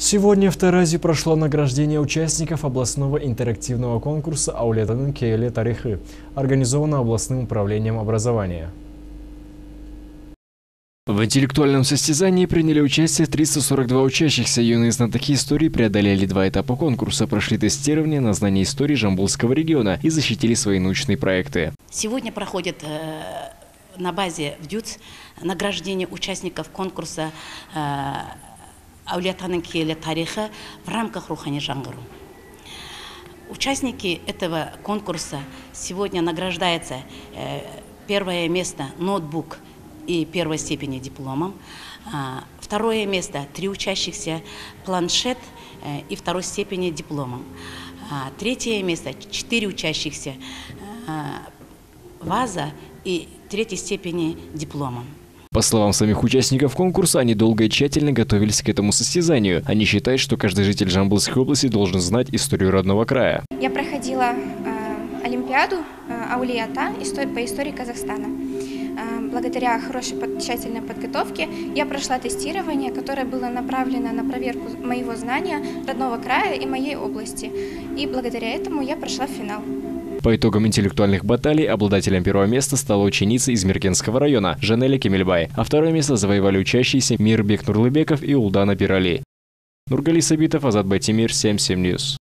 Сегодня в Таразе прошло награждение участников областного интерактивного конкурса «Аулетанын Кейле Тарихы», организованного областным управлением образования. В интеллектуальном состязании приняли участие 342 учащихся. Юные знатоки истории преодолели два этапа конкурса, прошли тестирование на знание истории Жамбулского региона и защитили свои научные проекты. Сегодня проходит э, на базе ВДЮЦ награждение участников конкурса Аулиатаның киелі тарихы в рамках Рухани Жангару. Участники этого конкурса сегодня награждаются э, первое место ноутбук и первой степени дипломом. А, второе место – три учащихся планшет э, и второй степени дипломом. А, третье место – четыре учащихся э, ваза и третьей степени дипломом. По словам самих участников конкурса, они долго и тщательно готовились к этому состязанию. Они считают, что каждый житель Жамбылской области должен знать историю родного края. Я проходила э, Олимпиаду э, Аулията по истории Казахстана. Э, благодаря хорошей тщательной подготовке я прошла тестирование, которое было направлено на проверку моего знания родного края и моей области. И благодаря этому я прошла в финал. По итогам интеллектуальных баталий обладателем первого места стала ученица из Миркенского района Жанеля Кемельбай, а второе место завоевали учащиеся Мирбек Нурлыбеков и Улдана Пирали. Нургали Сабитов, Азат Байтимир, 77 News.